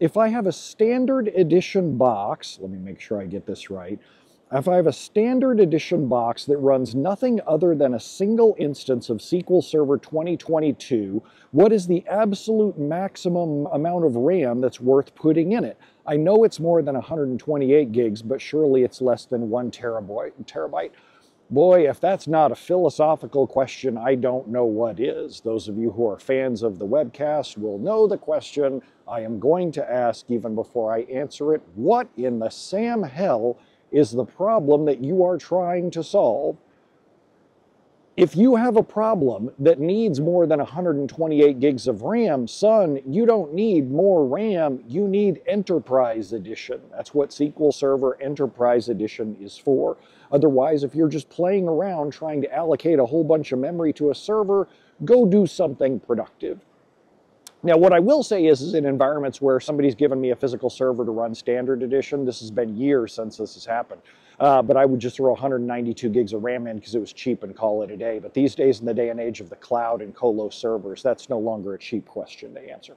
if I have a standard edition box, let me make sure I get this right. If I have a standard edition box that runs nothing other than a single instance of SQL Server 2022, what is the absolute maximum amount of RAM that's worth putting in it? I know it's more than 128 gigs, but surely it's less than one terabyte. Boy, if that's not a philosophical question, I don't know what is. Those of you who are fans of the webcast will know the question I am going to ask even before I answer it. What in the Sam hell is the problem that you are trying to solve? If you have a problem that needs more than 128 gigs of RAM, son, you don't need more RAM, you need Enterprise Edition. That's what SQL Server Enterprise Edition is for. Otherwise, if you're just playing around trying to allocate a whole bunch of memory to a server, go do something productive. Now, what I will say is, is in environments where somebody's given me a physical server to run standard edition, this has been years since this has happened. Uh, but I would just throw 192 gigs of RAM in because it was cheap and call it a day. But these days, in the day and age of the cloud and colo servers, that's no longer a cheap question to answer.